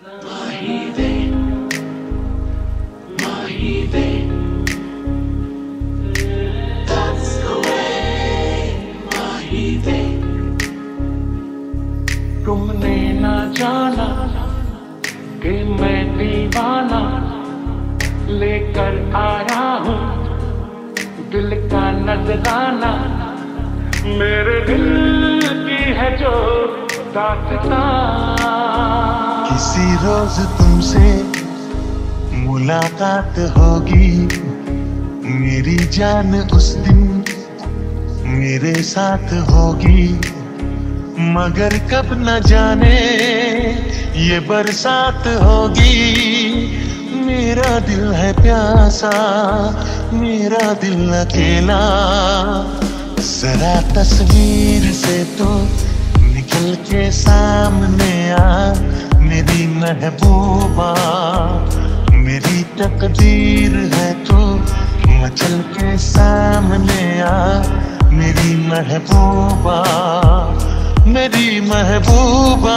तुमने ना जाना कि मैं दीवाना लेकर आया हूँ। दिल का नजराना मेरे दिल की है जो दास्तां। किसी रोज तुमसे मुलाकात होगी। मेरी जान उस दिन मेरे साथ होगी। मगर कब न जाने ये बरसात होगी। मेरा दिल है प्यासा, मेरा दिल अकेला। जरा तस्वीर से तो निकल के सामने आ। मेरी महबूबा, मेरी तकदीर है तो मचल के सामने आ। मेरी महबूबा मेरी महबूबा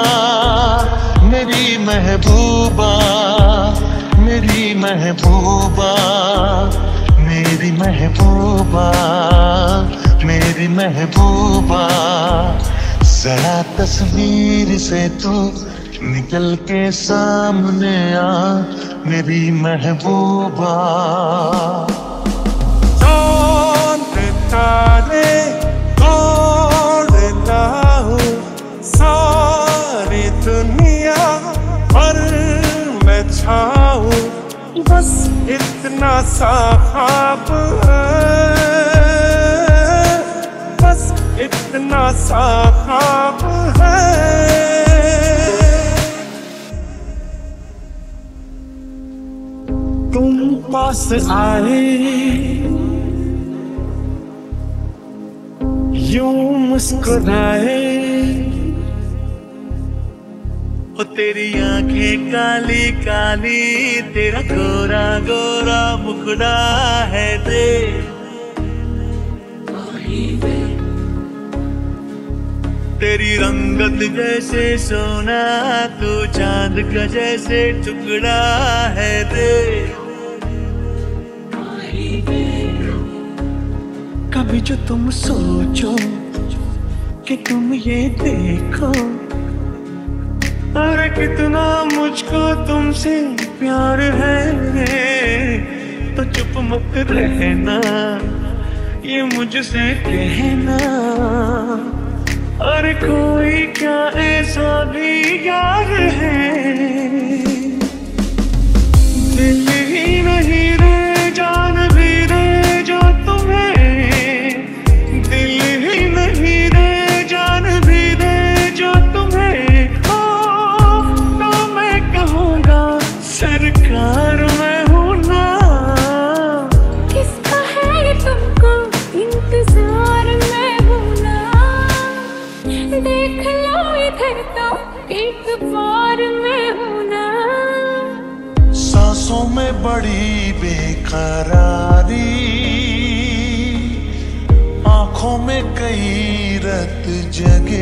मेरी महबूबा मेरी महबूबा मेरी महबूबा मेरी महबूबा। जरा तस्वीर से तू निकल के सामने आ, मेरी महबूबा। चाँद तारे तोड़ लाऊं सारी दुनिया, पर मैं छाऊं बस इतना सा ख्वाब। है बस इतना सा ख्वाब है। पास आए। यूँ मुस्कुराए। ओ, तेरी आँखें काली काली, तेरा गोरा गोरा मुखड़ा है दे। तेरी रंगत जैसे सोना, तू चाँद का जैसे टुकड़ा है दे। कभी जो तुम सोचो कि तुम ये देखो। अरे कितना मुझको तुमसे प्यार है तो चुप मत रहना, ये मुझसे कहना। अरे कोई क्या ऐसा भी यार है? सांसों में बड़ी बेकरारी, आँखों में कई रत जगे।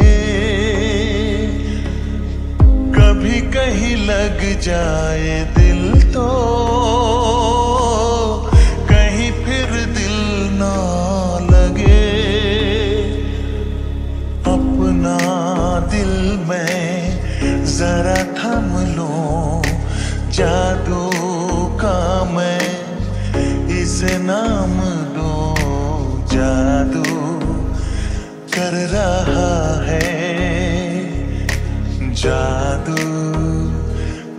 कभी कहीं लग जाए दिल तो कर रहा है। जादू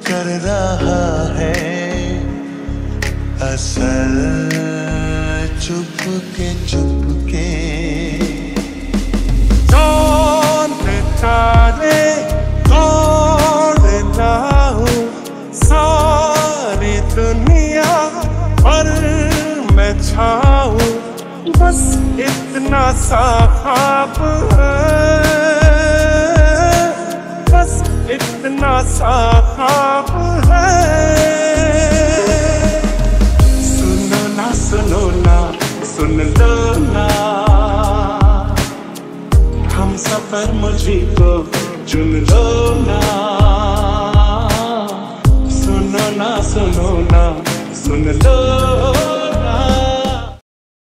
कर रहा है। असल चुप के चुप के चाँद तारे तोड़ लाऊं सारी दुनिया पर मैं छाऊं। बस इतना सा ख्वाब है। बस इतना सा ख्वाब है। सुनो ना सुनो ना, सुन लो ना। हम सफ़र मुझी को चुन लो